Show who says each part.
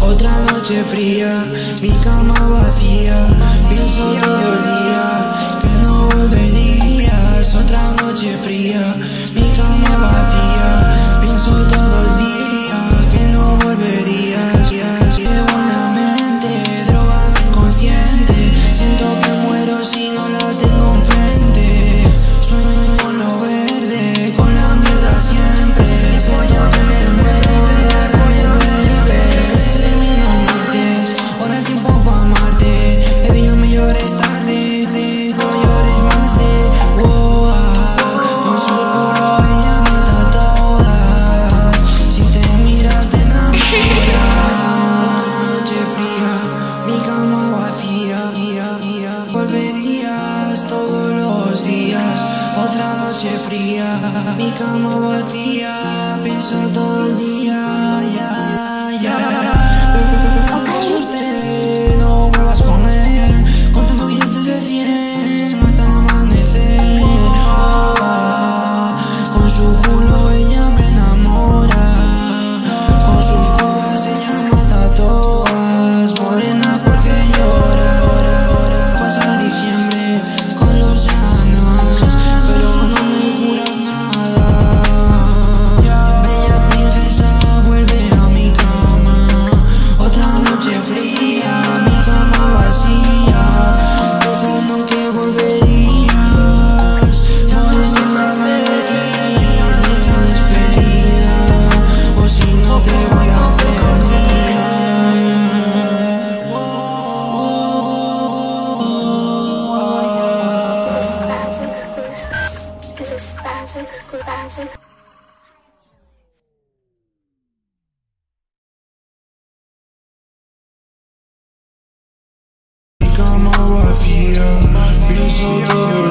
Speaker 1: Otra noche fría, mi cama vacía, pienso todo el día que no volverías. Otra noche fría, mi cama vacía. cama vacía. Volverías todos los días, otra noche fría. Mi cama vacía, pienso todo el día is
Speaker 2: expansive, expansive. Got my wife here, so good.